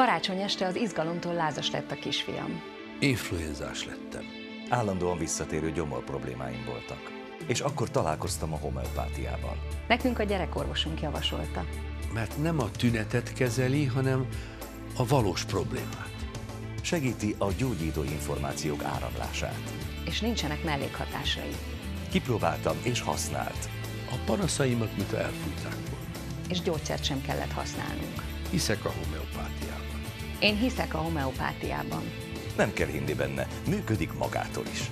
Karácsony este az izgalomtól lázas lett a kisfiam. Influenzás lettem. Állandóan visszatérő gyomor problémáim voltak. És akkor találkoztam a homeopátiával. Nekünk a gyerekorvosunk javasolta. Mert nem a tünetet kezeli, hanem a valós problémát. Segíti a gyógyító információk áramlását. És nincsenek mellékhatásai. Kipróbáltam és használt. A panaszaimat, mint elfújták volna. És gyógyszert sem kellett használnunk. Hiszek a homeopátiában. Én hiszek a homeopátiában. Nem kell hinni benne, működik magától is.